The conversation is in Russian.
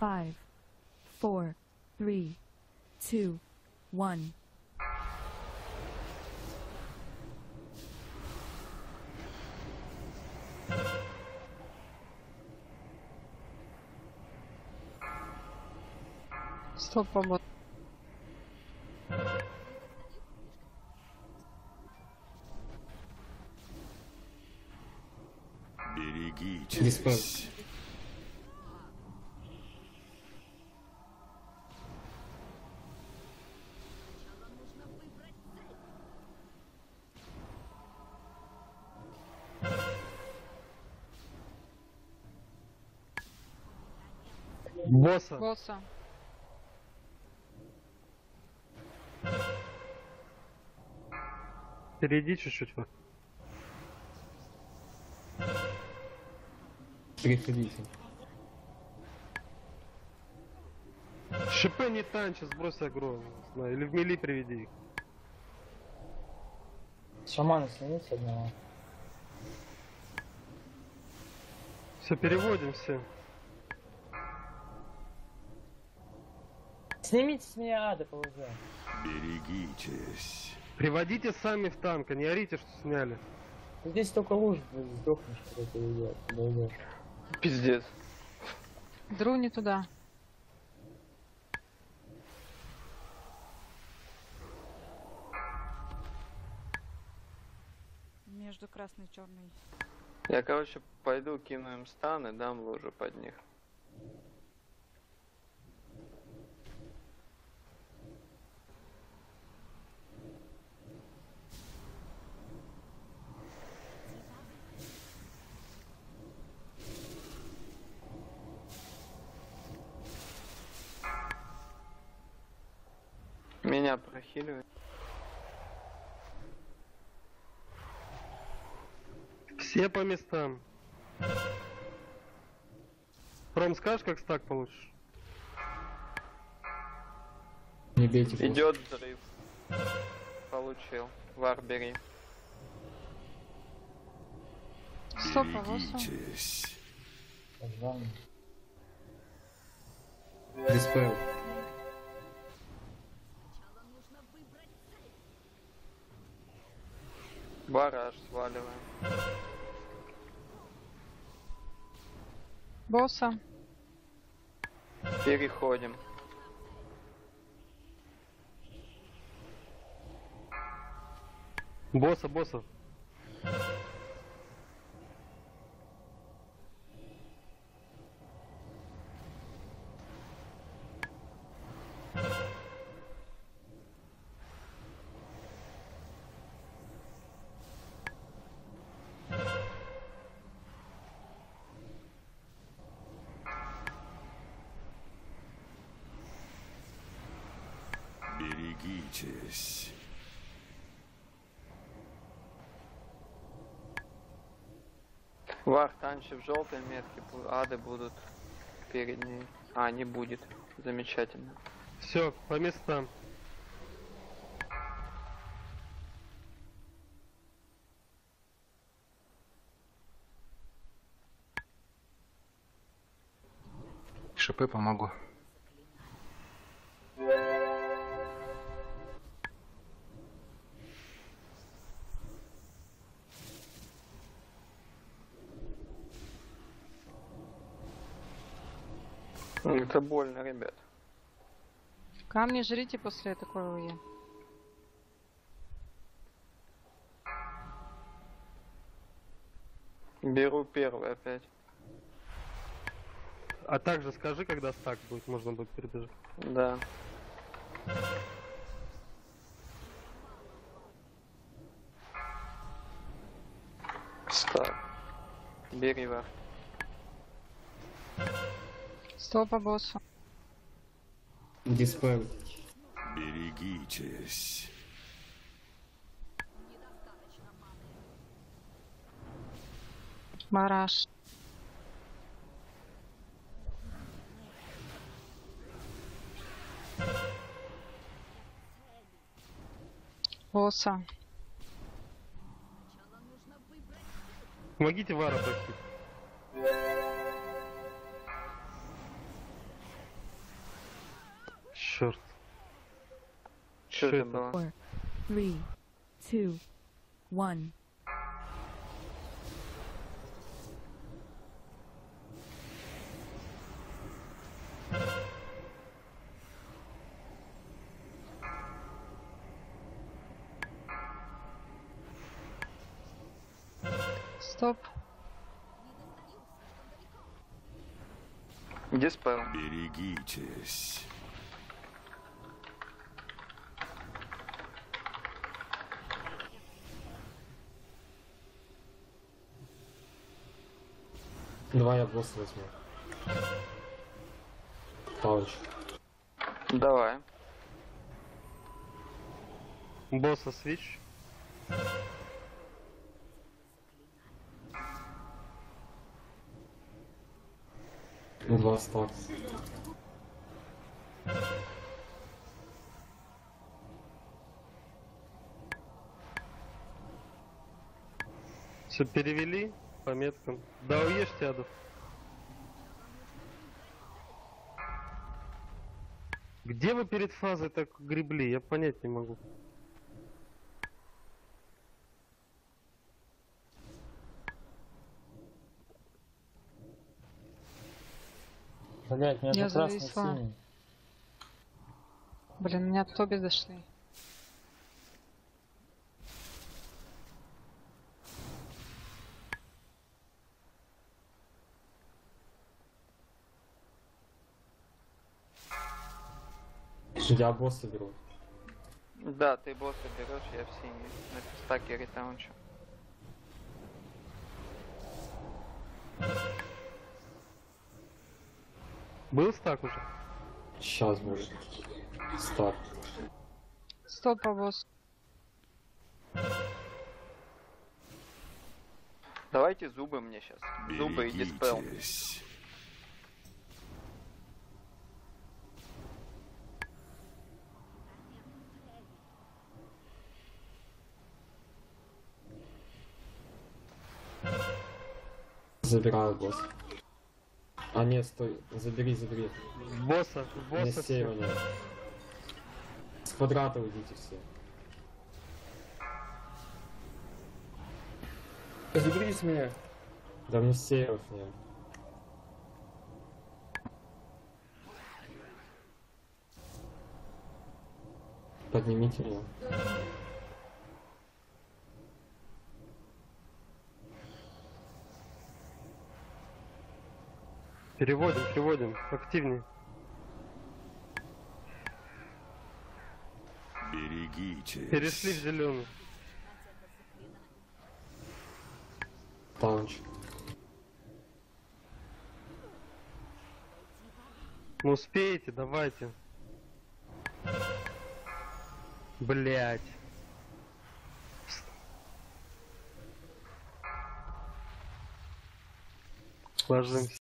Five, four, three, two, one. Стоп, побот. Диспел. Берегитесь. Босса. Босса. Перейди чуть-чуть. вот. Переходите. ШП не танчи, сбрось агро. Или в мили приведи их. Шамана снимите одного. Все, переводим все. Снимите с меня ада, ПВЗ. Берегитесь. Приводите сами в танк, а не орите, что сняли. Здесь только луж, ты сдохнешь, когда ты уйдешь. Пиздец. Дру не туда. Между красной и черной. Я, короче, пойду кину им стан и дам лужу под них. Меня прохиливают. Все по местам. Ром, скажешь, как стак получишь? Не бейте. Идет взрыв. Получил. Варбери. Стоп, а босса. Берегитесь. Пожалуйста. Бараж сваливаем. Босса. Переходим. Босса, босса. Берегитесь. Вар, танчи в желтой метке, ады будут перед ней. А, не будет. Замечательно. Все, по местам. Шипы помогу. Это больно, ребят. Камни жрите после такой уе. Беру первый опять. А также скажи, когда стак будет, можно будет перебежать. Да. Так. Бери вар. Стоп, а боссу. Диспел. Берегитесь. Бараш. Босса. Помогите Вара просить. Черт. Что Что это было? Four, three, two, one. Стоп. Диспел. Берегитесь. Давай я босса возьму. Пауч. Давай. Босса свич. Два стакс. Все перевели по меткам. Да уешьте адов. Где вы перед фазой так гребли? Я понять не могу. Блять, между Я зависла. Блин, меня в топе зашли. Я босса беру. Да, ты босса берешь, я в синий. На стаке ретаунчу. Был стак уже? Сейчас будет. Старт. Стоп, а босс. Давайте зубы мне сейчас. Зубы и диспел. Забираю босса. А нет, стой. Забери, забери. Босса, Не босса все. сеивания. С квадрата уйдите все. Заберите с меня. Да мне сейвов нет. Поднимите его. Переводим, переводим. Активнее. Берегитесь. Перешли в зеленый. Таунч. Ну успеете, давайте. Блять. Ложимся.